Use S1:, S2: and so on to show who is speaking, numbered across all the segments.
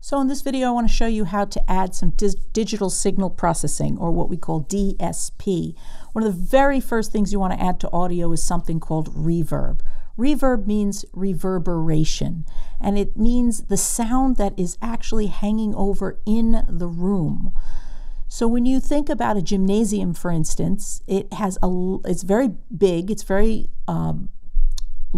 S1: So in this video I want to show you how to add some digital signal processing or what we call DSP. One of the very first things you want to add to audio is something called reverb. Reverb means reverberation and it means the sound that is actually hanging over in the room. So when you think about a gymnasium, for instance, it has a it's very big, it's very um,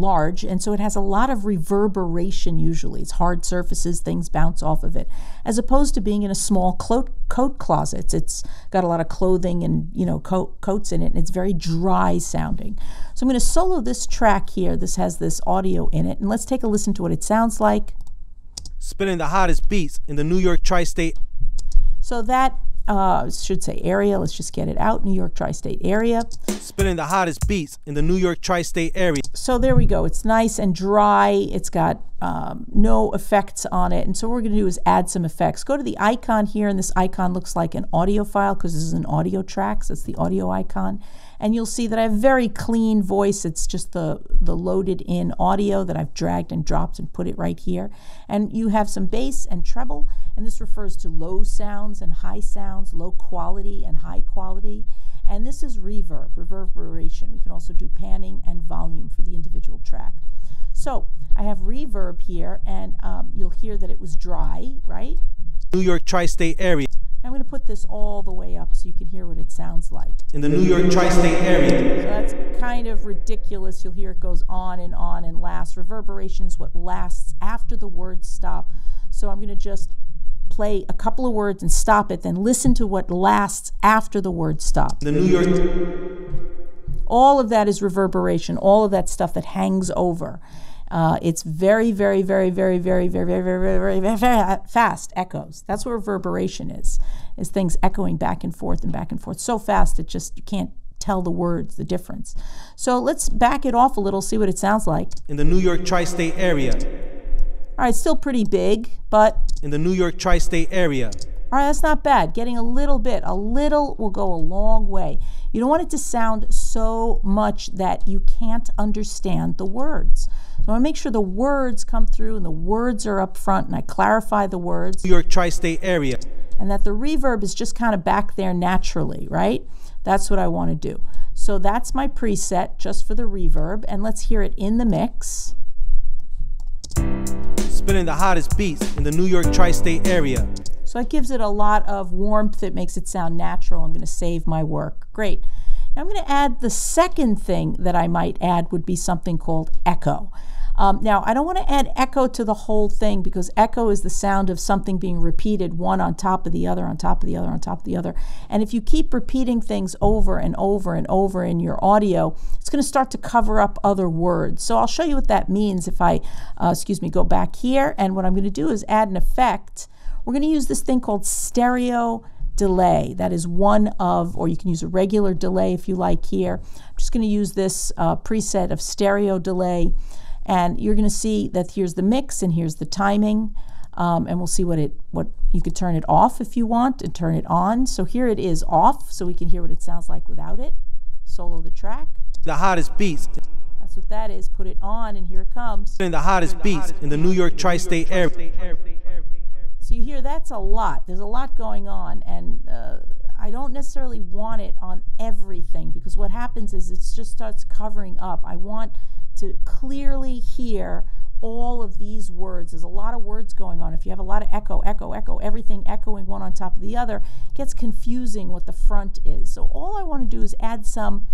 S1: large, and so it has a lot of reverberation usually. It's hard surfaces, things bounce off of it, as opposed to being in a small coat, coat closet. It's got a lot of clothing and you know coat, coats in it, and it's very dry sounding. So I'm going to solo this track here. This has this audio in it, and let's take a listen to what it sounds like.
S2: Spinning the hottest beats in the New York tri-state.
S1: So that uh, should say area. Let's just get it out. New York tri-state area.
S2: Spinning the hottest beats in the New York tri-state area.
S1: So there we go. It's nice and dry. It's got um, no effects on it. And so what we're going to do is add some effects. Go to the icon here, and this icon looks like an audio file because this is an audio track. So it's the audio icon. And you'll see that I have very clean voice. It's just the, the loaded in audio that I've dragged and dropped and put it right here. And you have some bass and treble, and this refers to low sounds and high sounds, low quality and high quality. And this is reverb, reverberation. We can also do panning and volume for the individual track. So I have reverb here, and um, you'll hear that it was dry, right?
S2: New York tri-state area.
S1: I'm going to put this all the way up so you can hear what it sounds like.
S2: In the New York tri-state area.
S1: So that's kind of ridiculous. You'll hear it goes on and on and lasts. Reverberation is what lasts after the words stop. So I'm going to just play a couple of words and stop it, then listen to what lasts after the words stop.
S2: The New York.
S1: All of that is reverberation, all of that stuff that hangs over. Uh, it's very, very, very, very, very, very, very, very, very, very, very fast echoes. That's what reverberation is, is things echoing back and forth and back and forth so fast it just, you can't tell the words, the difference. So let's back it off a little, see what it sounds like.
S2: In the New York tri-state area.
S1: All right, still pretty big, but...
S2: In the New York tri-state area.
S1: All right, that's not bad. Getting a little bit, a little will go a long way. You don't want it to sound so much that you can't understand the words. So I want to make sure the words come through and the words are up front and I clarify the words.
S2: New York tri-state area.
S1: And that the reverb is just kind of back there naturally, right? That's what I want to do. So that's my preset just for the reverb. And let's hear it in the mix.
S2: Spinning the hottest beats in the New York tri-state area.
S1: So it gives it a lot of warmth. It makes it sound natural. I'm going to save my work. Great. Now I'm going to add the second thing that I might add would be something called echo. Um, now, I don't want to add echo to the whole thing because echo is the sound of something being repeated one on top of the other, on top of the other, on top of the other. And if you keep repeating things over and over and over in your audio, it's going to start to cover up other words. So I'll show you what that means if I, uh, excuse me, go back here. And what I'm going to do is add an effect we're going to use this thing called stereo delay. That is one of, or you can use a regular delay if you like here. I'm just going to use this uh, preset of stereo delay. And you're going to see that here's the mix and here's the timing. Um, and we'll see what it, what you could turn it off if you want and turn it on. So here it is off so we can hear what it sounds like without it. Solo the track.
S2: The hottest beats.
S1: That's what that is. Put it on and here it comes.
S2: And the hottest beats in the New York tri-state area.
S1: So you hear that's a lot. There's a lot going on, and uh, I don't necessarily want it on everything because what happens is it just starts covering up. I want to clearly hear all of these words. There's a lot of words going on. If you have a lot of echo, echo, echo, everything echoing one on top of the other, it gets confusing what the front is. So all I want to do is add some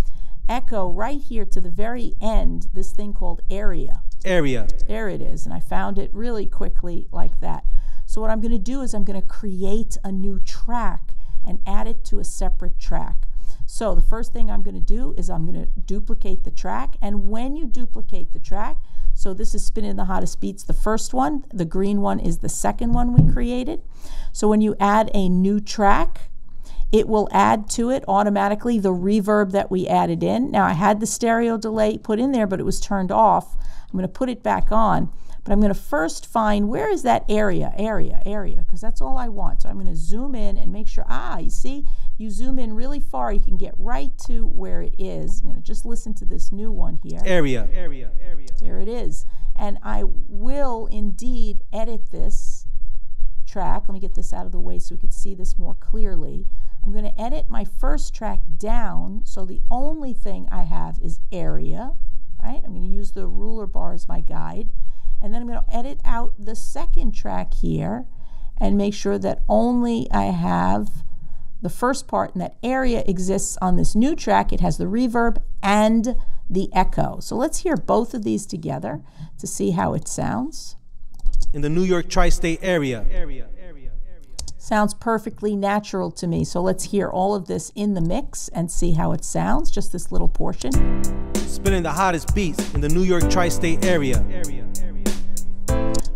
S1: echo right here to the very end, this thing called area.
S2: Area.
S1: There it is, and I found it really quickly like that. So what I'm going to do is I'm going to create a new track and add it to a separate track. So the first thing I'm going to do is I'm going to duplicate the track. And when you duplicate the track, so this is Spinning the Hottest Beats, the first one. The green one is the second one we created. So when you add a new track, it will add to it automatically the reverb that we added in. Now I had the stereo delay put in there, but it was turned off. I'm going to put it back on. But I'm going to first find where is that area, area, area, because that's all I want. So I'm going to zoom in and make sure, ah, you see, if you zoom in really far, you can get right to where it is. I'm going to just listen to this new one here.
S2: Area, area, area.
S1: There it is. And I will indeed edit this track, let me get this out of the way so we can see this more clearly. I'm going to edit my first track down so the only thing I have is area, right? I'm going to use the ruler bar as my guide. And then I'm going to edit out the second track here and make sure that only I have the first part and that area exists on this new track. It has the reverb and the echo. So let's hear both of these together to see how it sounds.
S2: In the New York tri state area.
S1: Sounds perfectly natural to me. So let's hear all of this in the mix and see how it sounds, just this little portion.
S2: Spinning the hottest beats in the New York tri state area.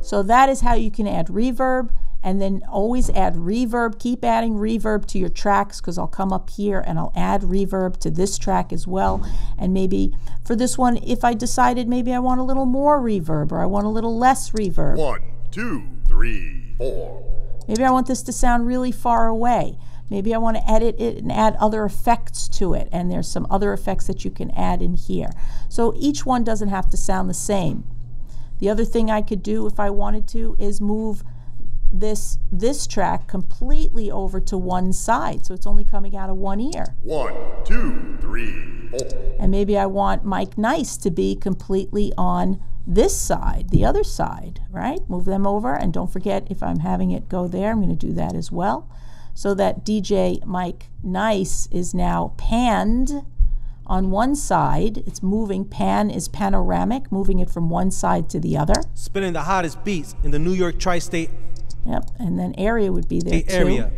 S1: So that is how you can add reverb and then always add reverb. Keep adding reverb to your tracks because I'll come up here and I'll add reverb to this track as well. And maybe for this one, if I decided maybe I want a little more reverb or I want a little less reverb.
S3: One, two, three, four.
S1: Maybe I want this to sound really far away. Maybe I want to edit it and add other effects to it. And there's some other effects that you can add in here. So each one doesn't have to sound the same. The other thing I could do if I wanted to is move this this track completely over to one side. So it's only coming out of one ear.
S3: One, two, three, four.
S1: and maybe i want mike nice to be completely on this side the other side right? Move them over. And don't forget if i'm having it go there i'm going to do that as well. So that dj mike nice is now panned on one side it's moving pan is panoramic moving it from one side to the other
S2: Spinning the hottest beats in the New York tri state
S1: Yep, and then area would be there too.
S2: area.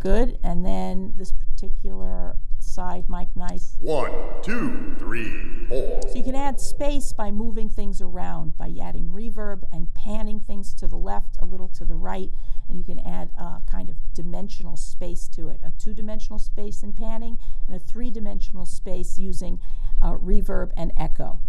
S1: Good, and then this particular side, Mike Nice.
S3: One, two, three, four.
S1: So you can add space by moving things around, by adding reverb and panning things to the left, a little to the right, and you can add a kind of dimensional space to it. A two-dimensional space in panning and a three-dimensional space using uh, reverb and echo.